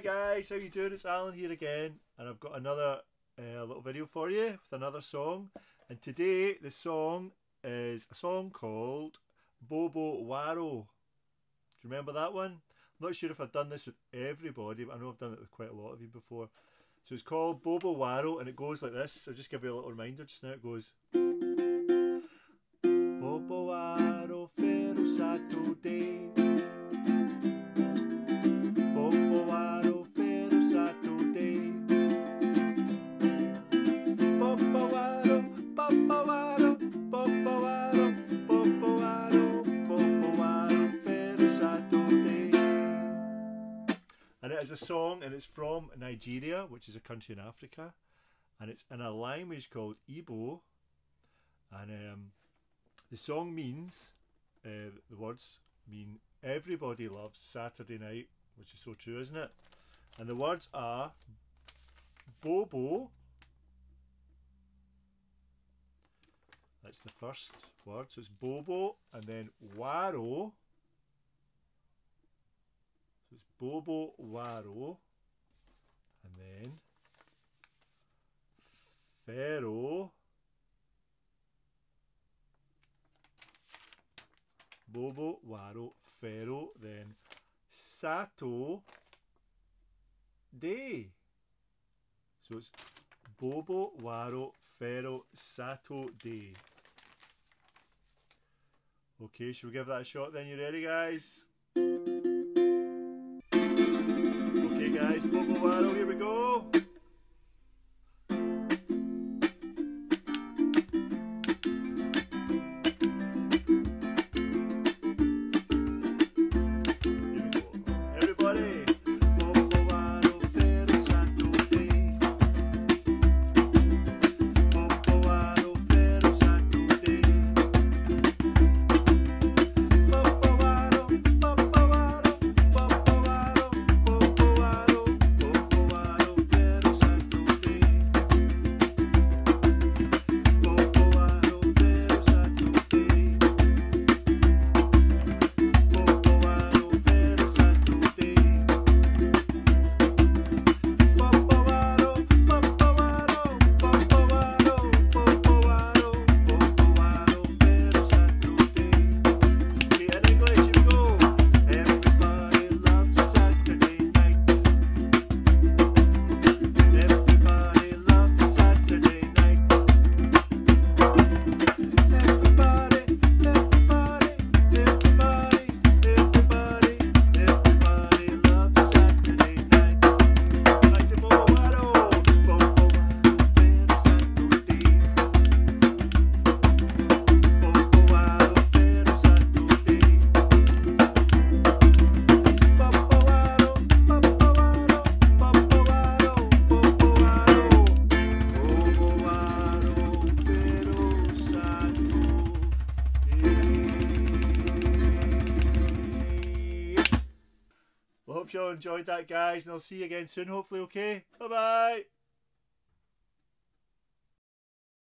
guys, how you doing? It's Allan here again, and I've got another uh, little video for you with another song. And today the song is a song called Bobo Waro. Do you remember that one? I'm not sure if I've done this with everybody, but I know I've done it with quite a lot of you before. So it's called Bobo Waro, and it goes like this. I'll just give you a little reminder just now. It goes. Song, and it's from Nigeria, which is a country in Africa, and it's in a language called Igbo, and um, the song means uh, the words mean everybody loves Saturday night, which is so true, isn't it? And the words are Bobo. That's the first word. So it's Bobo and then Waro. So it's Bobo Waro. And then Pharaoh. Bobo, Waro, Pharaoh, then Sato, Day. So it's Bobo, Waro, Pharaoh, Sato, Day. Okay, should we give that a shot then? You ready, guys? Hope you all enjoyed that, guys, and I'll see you again soon, hopefully, okay? Bye bye.